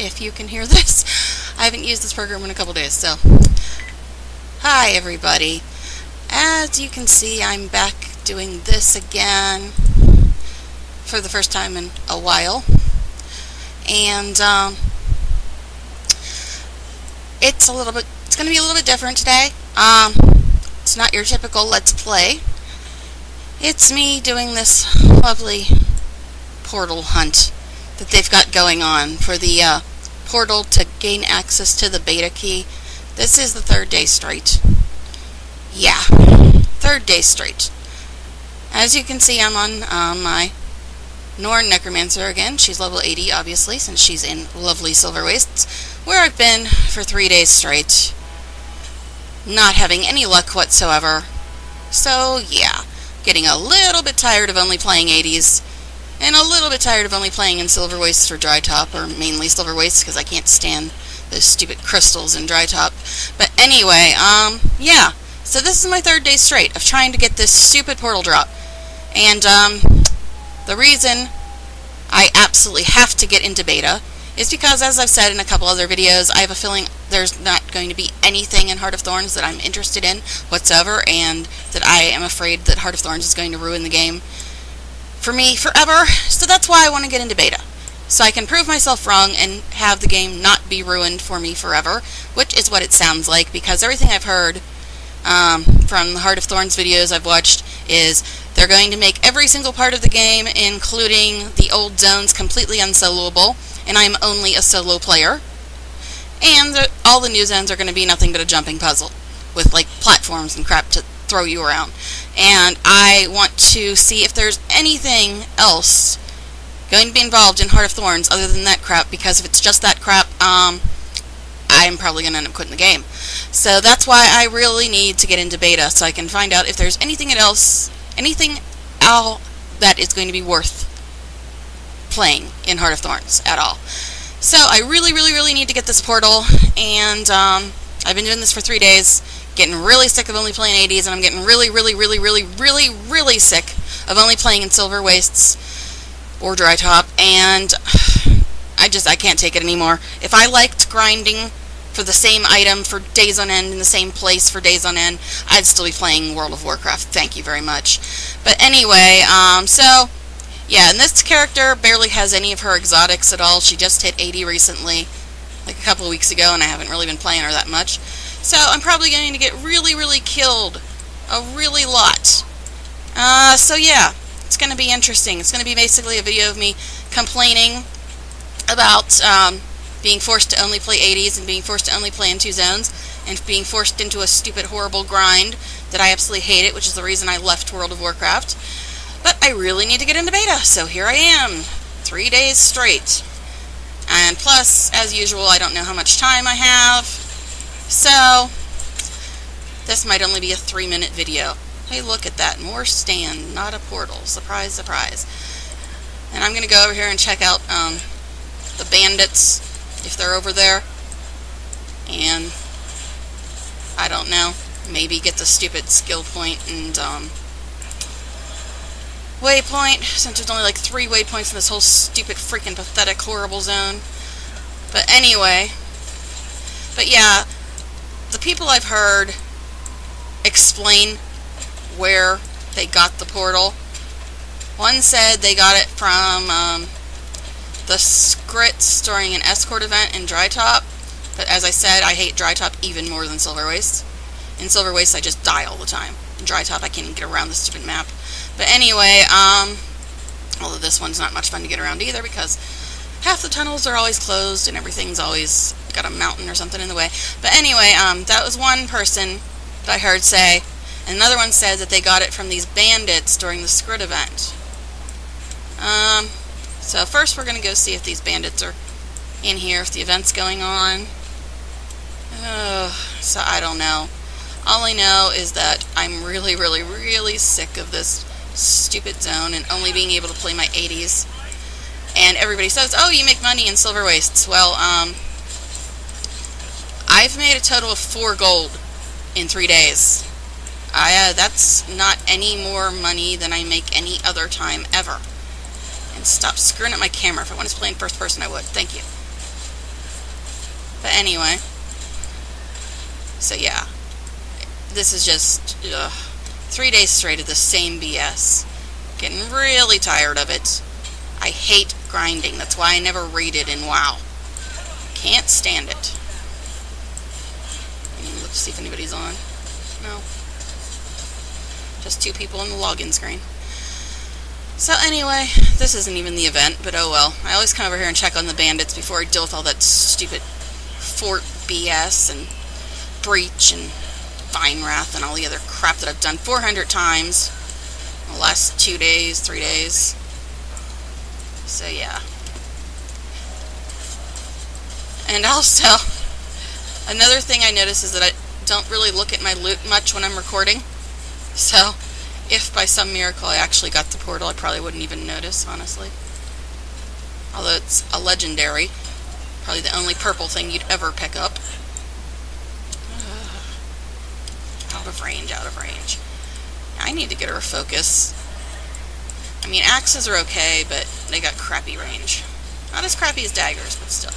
if you can hear this. I haven't used this program in a couple days, so. Hi, everybody. As you can see, I'm back doing this again for the first time in a while. And, um, it's a little bit, it's going to be a little bit different today. Um, it's not your typical Let's Play. It's me doing this lovely portal hunt that they've got going on for the uh, portal to gain access to the beta key. This is the third day straight. Yeah, third day straight. As you can see, I'm on uh, my Norn Necromancer again. She's level 80, obviously, since she's in lovely Silver Wastes, where I've been for three days straight, not having any luck whatsoever. So, yeah, getting a little bit tired of only playing 80s and a little bit tired of only playing in Silver Wastes for Dry Top, or mainly Silver Wastes, because I can't stand those stupid crystals in Dry Top. But anyway, um, yeah. So this is my third day straight of trying to get this stupid portal drop. And, um, the reason I absolutely have to get into beta is because, as I've said in a couple other videos, I have a feeling there's not going to be anything in Heart of Thorns that I'm interested in whatsoever, and that I am afraid that Heart of Thorns is going to ruin the game for me forever, so that's why I want to get into beta. So I can prove myself wrong and have the game not be ruined for me forever, which is what it sounds like, because everything I've heard um, from the Heart of Thorns videos I've watched is they're going to make every single part of the game, including the old zones, completely unsoloable, and I'm only a solo player. And the, all the new zones are going to be nothing but a jumping puzzle, with like platforms and crap to throw you around. And I want to see if there's anything else going to be involved in Heart of Thorns other than that crap, because if it's just that crap, um, I'm probably going to end up quitting the game. So that's why I really need to get into beta, so I can find out if there's anything else, anything else that is going to be worth playing in Heart of Thorns at all. So I really, really, really need to get this portal, and um, I've been doing this for three days getting really sick of only playing 80s, and I'm getting really, really, really, really, really, really sick of only playing in Silver Wastes or Dry Top, and I just, I can't take it anymore. If I liked grinding for the same item for days on end in the same place for days on end, I'd still be playing World of Warcraft. Thank you very much. But anyway, um, so, yeah, and this character barely has any of her exotics at all. She just hit 80 recently, like a couple of weeks ago, and I haven't really been playing her that much. So I'm probably going to get really, really killed a really lot. Uh, so yeah, it's going to be interesting. It's going to be basically a video of me complaining about um, being forced to only play 80s and being forced to only play in two zones and being forced into a stupid, horrible grind that I absolutely hate it, which is the reason I left World of Warcraft. But I really need to get into beta, so here I am, three days straight. And plus, as usual, I don't know how much time I have. So, this might only be a three minute video. Hey, look at that. More stand, not a portal. Surprise, surprise. And I'm going to go over here and check out um, the bandits, if they're over there. And, I don't know, maybe get the stupid skill point and um, waypoint, since there's only like three waypoints in this whole stupid, freaking, pathetic, horrible zone. But anyway, but yeah, people I've heard explain where they got the portal. One said they got it from um, the Skritt during an escort event in Dry Top. But as I said, I hate Dry Top even more than Silver Waste. In Silver Waste, I just die all the time. In Dry Top, I can't even get around the stupid map. But anyway, um, although this one's not much fun to get around either because half the tunnels are always closed and everything's always got a mountain or something in the way. But anyway, um, that was one person that I heard say. Another one said that they got it from these bandits during the Skritt event. Um, so first we're going to go see if these bandits are in here, if the event's going on. Oh, so I don't know. All I know is that I'm really, really, really sick of this stupid zone and only being able to play my 80s. And everybody says, oh, you make money in Silver Wastes. Well, um, I've made a total of four gold in three days. I, uh, that's not any more money than I make any other time ever. And stop screwing up my camera. If I wanted to play in first person, I would. Thank you. But anyway. So yeah. This is just ugh, three days straight of the same BS. Getting really tired of it. I hate grinding. That's why I never read it in WoW. Can't stand it. Let's see if anybody's on. No. Just two people on the login screen. So anyway, this isn't even the event, but oh well. I always come over here and check on the bandits before I deal with all that stupid fort BS and breach and vine wrath and all the other crap that I've done 400 times in the last two days, three days. So yeah. And also, another thing I notice is that I don't really look at my loot much when I'm recording. So, if by some miracle I actually got the portal, I probably wouldn't even notice, honestly. Although it's a legendary. Probably the only purple thing you'd ever pick up. Out of range, out of range. I need to get her a focus. I mean, axes are okay, but they got crappy range. Not as crappy as daggers, but still.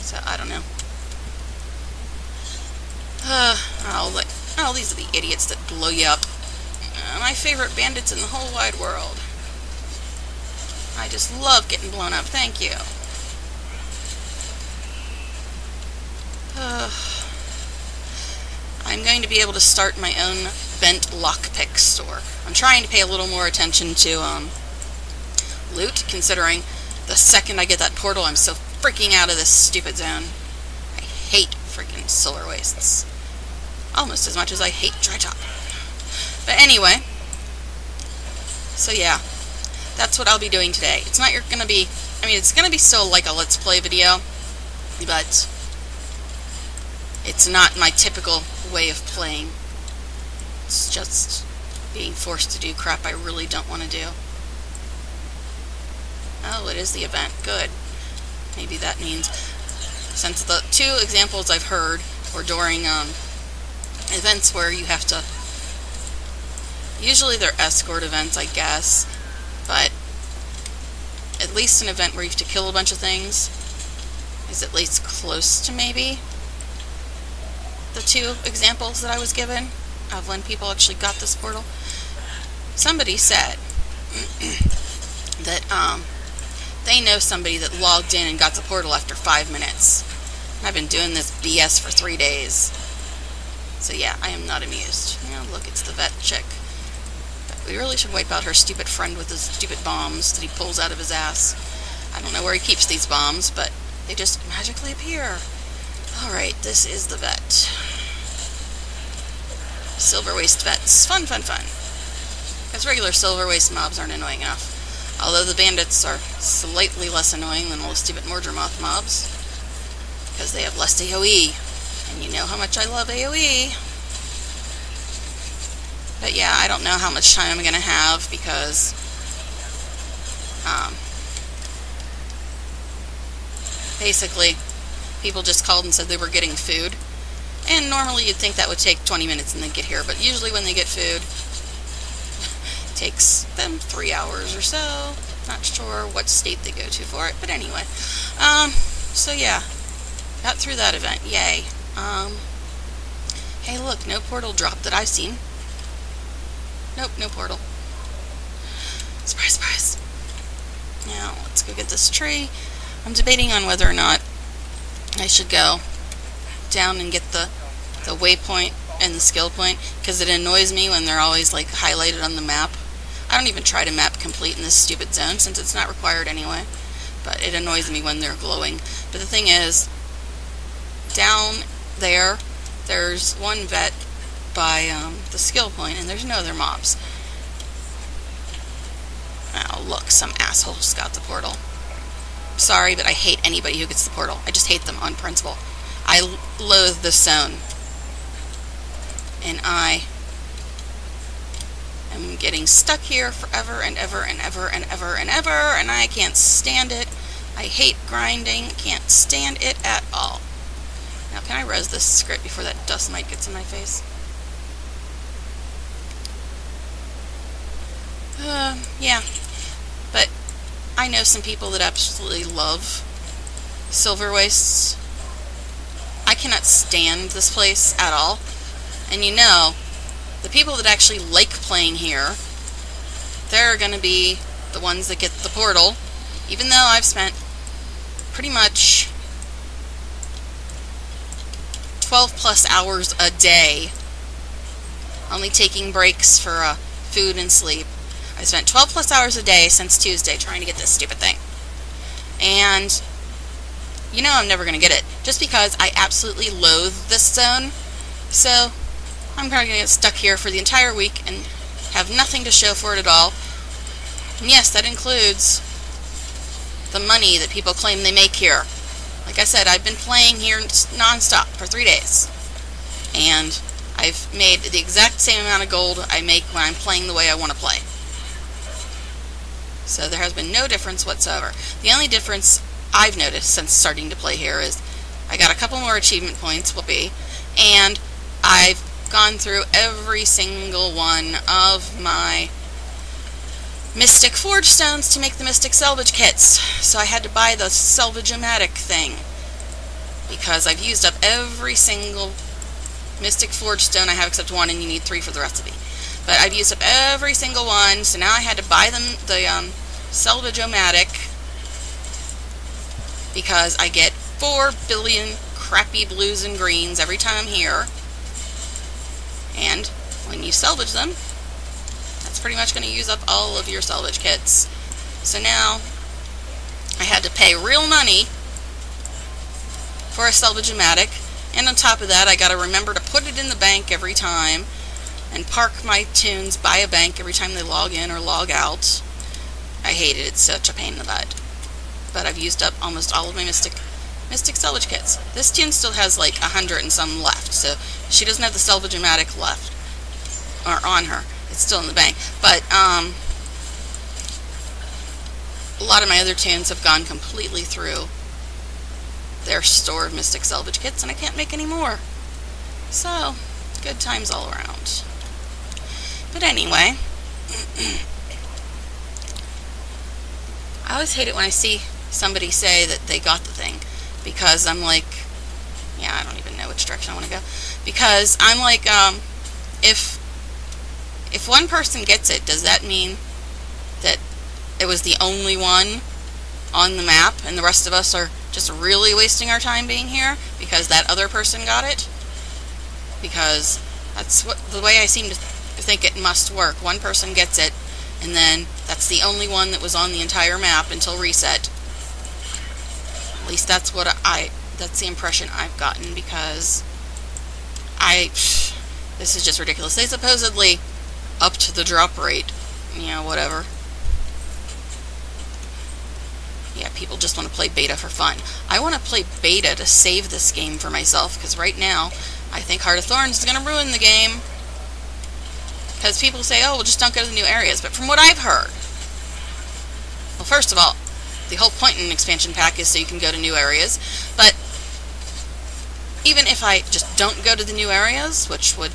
So, I don't know. Uh, oh, like, oh, these are the idiots that blow you up. Uh, my favorite bandits in the whole wide world. I just love getting blown up. Thank you. Uh, I'm going to be able to start my own vent lockpick store. I'm trying to pay a little more attention to um, loot, considering the second I get that portal, I'm so freaking out of this stupid zone. I hate freaking Silver Wastes. Almost as much as I hate dry top. But anyway, so yeah, that's what I'll be doing today. It's not going to be, I mean, it's to be still like a Let's Play video, but it's not my typical way of playing. It's just being forced to do crap I really don't want to do. Oh, it is the event. Good. Maybe that means, since the two examples I've heard were during um, events where you have to, usually they're escort events, I guess, but at least an event where you have to kill a bunch of things is at least close to maybe the two examples that I was given of when people actually got this portal. Somebody said that um, they know somebody that logged in and got the portal after five minutes. I've been doing this BS for three days. So yeah, I am not amused. Yeah, look, it's the vet chick. But we really should wipe out her stupid friend with his stupid bombs that he pulls out of his ass. I don't know where he keeps these bombs, but they just magically appear. Alright, this is the vet. Silver waste vets. Fun, fun, fun. Because regular silver waste mobs aren't annoying enough. Although the bandits are slightly less annoying than the stupid Mordremoth mobs. Because they have less AoE. And you know how much I love AoE. But yeah, I don't know how much time I'm going to have because... Um, basically, people just called and said they were getting food. And normally you'd think that would take 20 minutes and they'd get here, but usually when they get food, it takes them three hours or so. Not sure what state they go to for it, but anyway. Um, so yeah, got through that event. Yay. Um, hey, look, no portal drop that I've seen. Nope, no portal. Surprise, surprise. Now, let's go get this tree. I'm debating on whether or not I should go down and get the, the waypoint and the skill point, because it annoys me when they're always, like, highlighted on the map. I don't even try to map complete in this stupid zone since it's not required anyway. But it annoys me when they're glowing. But the thing is, down there, there's one vet by um, the skill point, and there's no other mobs. Oh, look, some assholes got the portal. Sorry, but I hate anybody who gets the portal. I just hate them on principle. I loathe this zone. And I am getting stuck here forever and ever and ever and ever and ever, and I can't stand it. I hate grinding, can't stand it at all. Now, can I res this Skritt before that dust mite gets in my face? Uh, yeah. But I know some people that absolutely love Silver Wastes. I cannot stand this place at all. And you know, the people that actually like playing here, they're going to be the ones that get the portal, even though I've spent pretty much 12 plus hours a day only taking breaks for uh, food and sleep. I spent 12 plus hours a day since Tuesday trying to get this stupid thing. And you know I'm never going to get it, just because I absolutely loathe this zone. So I'm probably going to get stuck here for the entire week and have nothing to show for it at all. And yes, that includes the money that people claim they make here. Like I said, I've been playing here non-stop for three days. And I've made the exact same amount of gold I make when I'm playing the way I want to play. So there has been no difference whatsoever. The only difference I've noticed since starting to play here is I got a couple more achievement points, whoopee, and I've gone through every single one of my Mystic Forge Stones to make the Mystic Salvage Kits. So I had to buy the Salvage-O-Matic thing. Because I've used up every single Mystic Forge Stone I have except one, and you need three for the recipe. But I've used up every single one, so now I had to buy them the um, Salvage-O-Matic because I get 4 billion crappy blues and greens every time I'm here. And when you salvage them, that's pretty much going to use up all of your salvage kits. So now, I had to pay real money for a salvage-o-matic, and on top of that, I got to remember to put it in the bank every time, and park my toons by a bank every time they log in or log out. I hate it. It's such a pain in the butt. But I've used up almost all of my Mystic Mystic salvage kits. This toon still has like a hundred and some left, so she doesn't have the salvage-o-matic left or on her it's still in the bank. But um, a lot of my other toons have gone completely through their store of Mystic Salvage Kits, and I can't make any more. So, good times all around. But anyway, I always hate it when I see somebody say that they got the thing, because I'm like, yeah, I don't even know which direction I want to go. Because I'm like, um, if if one person gets it, does that mean that it was the only one on the map and the rest of us are just really wasting our time being here because that other person got it? Because that's what the way I seem to think it must work. One person gets it, and then that's the only one that was on the entire map until reset. Least that's what I that's the impression I've gotten because I this is just ridiculous. They supposedly up to the drop rate. Yeah, whatever. Yeah, people just want to play beta for fun. I want to play beta to save this game for myself, because right now, I think Heart of Thorns is going to ruin the game. Because people say, oh, well, just don't go to the new areas. But from what I've heard, well, first of all, the whole point in an expansion pack is so you can go to new areas. But even if I just don't go to the new areas, which would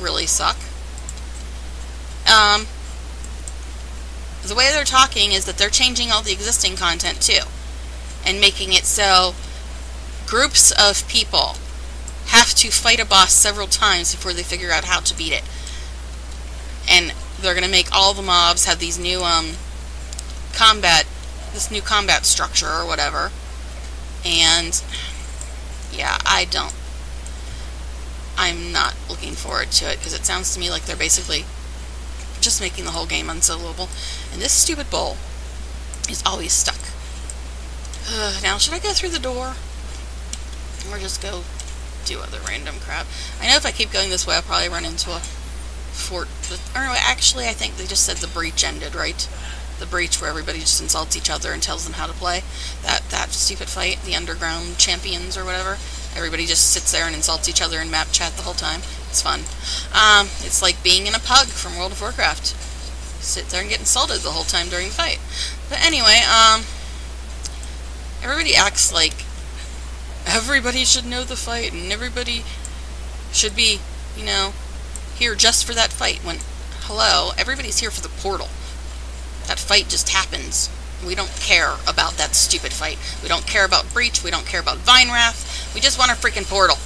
really suck, um, the way they're talking is that they're changing all the existing content too and making it so groups of people have to fight a boss several times before they figure out how to beat it. And they're going to make all the mobs have these new um, combat, this new combat structure or whatever. And yeah, I don't, I'm not looking forward to it because it sounds to me like they're basically just making the whole game unsoloable. And this stupid bowl is always stuck. Now, should I go through the door? Or just go do other random crap? I know if I keep going this way, I'll probably run into a fort. Or actually, I think they just said the breach ended, right? The breach where everybody just insults each other and tells them how to play. That, that stupid fight, the underground champions or whatever. Everybody just sits there and insults each other in map chat the whole time. It's fun. Um, it's like being in a pug from World of Warcraft. Sit there and get insulted the whole time during the fight. But anyway, um, everybody acts like everybody should know the fight and everybody should be, you know, here just for that fight when, hello, everybody's here for the portal. That fight just happens We don't care about that stupid fight. We don't care about Breach. We don't care about Vine Wrath. We just want a freaking portal.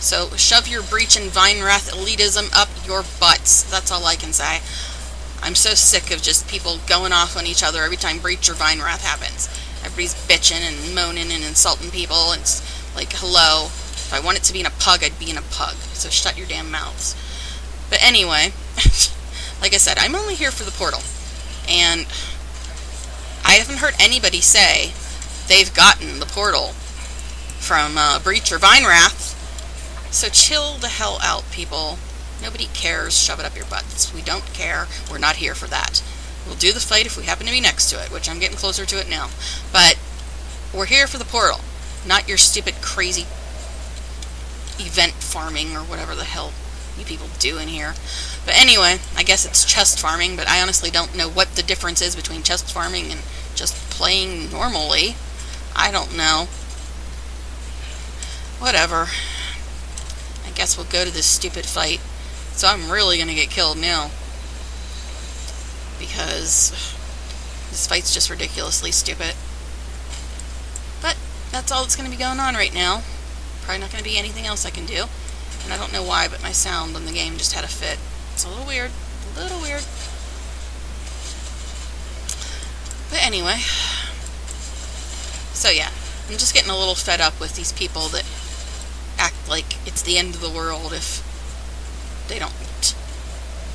So shove your Breach and Vine Wrath elitism up your butts. That's all I can say. I'm so sick of just people going off on each other every time Breach or Vine Wrath happens. Everybody's bitching and moaning and insulting people. It's like, hello. If I wanted to be in a pug, I'd be in a pug. So shut your damn mouths. But anyway, like I said, I'm only here for the portal. And I haven't heard anybody say they've gotten the portal from uh, Breach or Vine Wrath. So chill the hell out, people. Nobody cares. Shove it up your butts. We don't care. We're not here for that. We'll do the fight if we happen to be next to it, which I'm getting closer to it now. But we're here for the portal, not your stupid, crazy event farming or whatever the hell you people do in here. But anyway, I guess it's chest farming, but I honestly don't know what the difference is between chest farming and just playing normally. I don't know. Whatever. I guess we'll go to this stupid fight. So I'm really gonna get killed now. Because this fight's just ridiculously stupid. But that's all that's gonna be going on right now. Probably not gonna be anything else I can do. And I don't know why, but my sound on the game just had a fit. It's a little weird. A little weird. But anyway. So yeah, I'm just getting a little fed up with these people that act like it's the end of the world if they don't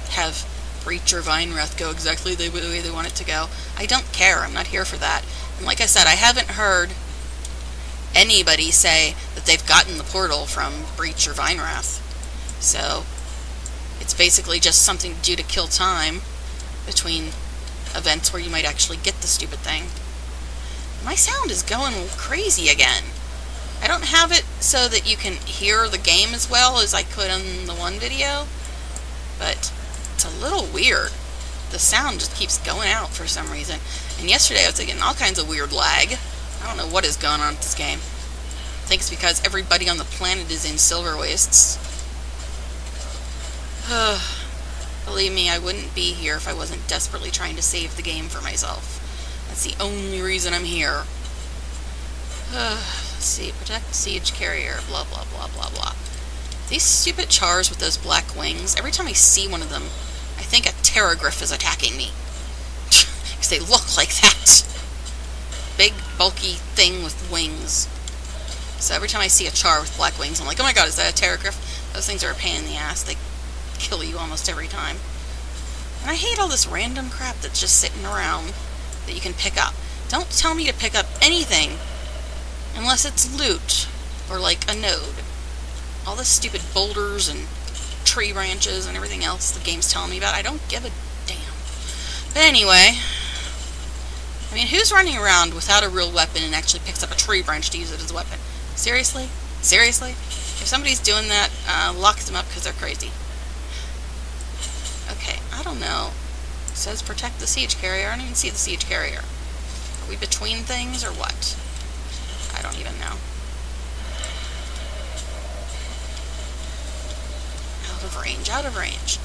have Breach or Vinewrath go exactly the way they want it to go. I don't care. I'm not here for that. And like I said, I haven't heard anybody say that they've gotten the portal from Breach or Vinewrath. So, it's basically just something to do to kill time between events where you might actually get the stupid thing. My sound is going crazy again. I don't have it so that you can hear the game as well as I could in the one video, but it's a little weird. The sound just keeps going out for some reason. And yesterday I was getting all kinds of weird lag. I don't know what is going on with this game. I think it's because everybody on the planet is in Silver Wastes. Believe me, I wouldn't be here if I wasn't desperately trying to save the game for myself. That's the only reason I'm here. Let's see, protect siege carrier, blah blah blah blah blah. These stupid chars with those black wings, every time I see one of them, I think a Teragriff is attacking me. Because they look like that big, bulky thing with wings. So every time I see a char with black wings, I'm like, oh my god, is that a Teragriff? Those things are a pain in the ass. They kill you almost every time. And I hate all this random crap that's just sitting around that you can pick up. Don't tell me to pick up anything unless it's loot or like a node. All the stupid boulders and tree branches and everything else the game's telling me about, I don't give a damn. But anyway, I mean, who's running around without a real weapon and actually picks up a tree branch to use it as a weapon? Seriously? Seriously? If somebody's doing that, uh, lock them up because they're crazy. Okay, I don't know. It says protect the siege carrier. I don't even see the siege carrier. Are we between things or what? I don't even know. Out of range, out of range.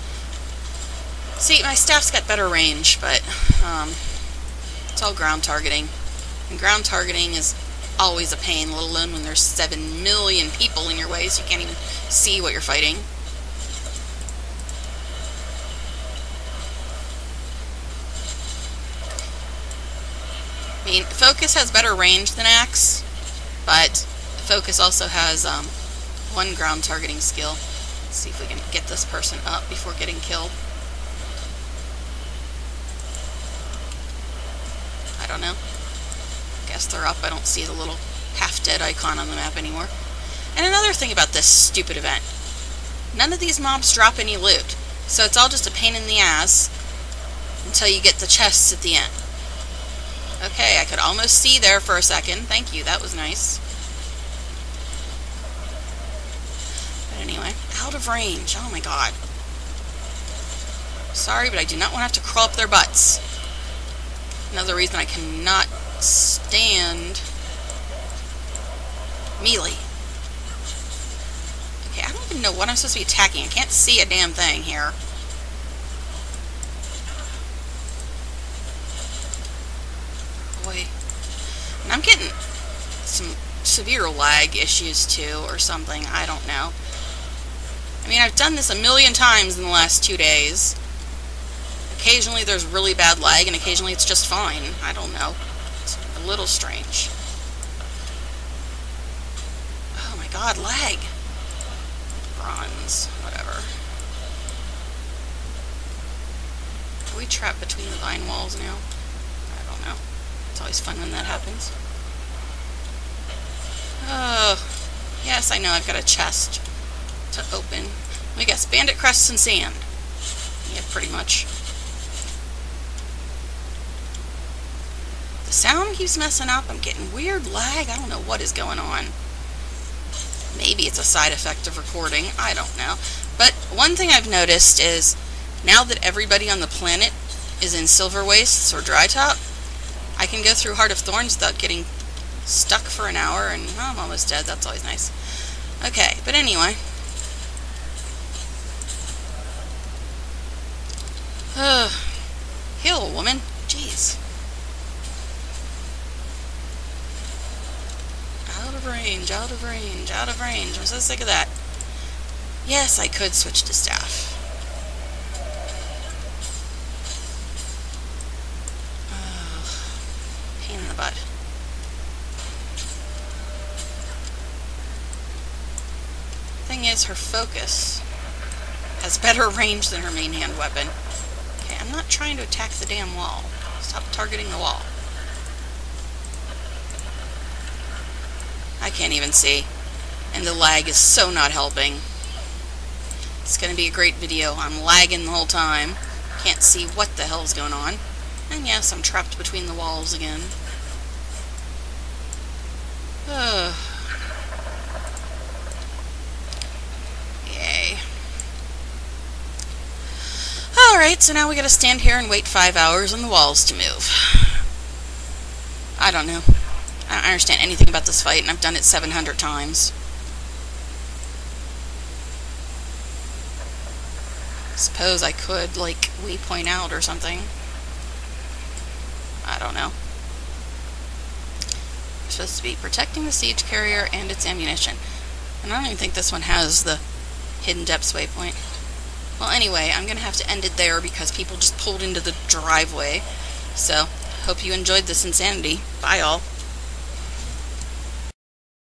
See, my staff's got better range, but um, it's all ground targeting. And ground targeting is always a pain, let alone when there's 7 million people in your way so you can't even see what you're fighting. I mean, Focus has better range than Axe, but Focus also has um, one ground targeting skill. Let's see if we can get this person up before getting killed. Don't know. Guess they're up. I don't see the little half-dead icon on the map anymore. And another thing about this stupid event. None of these mobs drop any loot. So it's all just a pain in the ass until you get the chests at the end. Okay, I could almost see there for a second. Thank you, that was nice. But anyway, out of range. Oh my god. Sorry, but I do not want to have to crawl up their butts. Another reason I cannot stand melee. Okay, I don't even know what I'm supposed to be attacking. I can't see a damn thing here. Boy. And I'm getting some severe lag issues too, or something. I don't know. I mean, I've done this a million times in the last two days. Occasionally there's really bad lag, and occasionally it's just fine. I don't know. It's a little strange. Oh my god, lag! Bronze. Whatever. Are we trapped between the vine walls now? I don't know. It's always fun when that happens. Oh, yes, I know I've got a chest to open. Me guess, bandit crests and sand. Yeah, pretty much. The sound keeps messing up. I'm getting weird lag. I don't know what is going on. Maybe it's a side effect of recording. I don't know. But one thing I've noticed is now that everybody on the planet is in Silver Wastes or Dry Top, I can go through Heart of Thorns without getting stuck for an hour and oh, I'm almost dead. That's always nice. Okay, but anyway. Uh, heal, woman. Jeez. of range, out of range, out of range. I'm so sick of that. Yes, I could switch to staff. Pain in the butt. Thing is, her focus has better range than her main hand weapon. Okay, I'm not trying to attack the damn wall. Stop targeting the wall. I can't even see. And the lag is so not helping. It's going to be a great video. I'm lagging the whole time. Can't see what the hell's going on. And yes, I'm trapped between the walls again. Ugh. Yay. Alright, so now we gotta stand here and wait five hours on the walls to move. I don't know. I don't understand anything about this fight, and I've done it 700 times. Suppose I could, like, waypoint out or something. I don't know. Supposed to be protecting the siege carrier and its ammunition. And I don't even think this one has the hidden depths waypoint. Well, anyway, I'm going to have to end it there because people just pulled into the driveway. So, hope you enjoyed this insanity. Bye, all.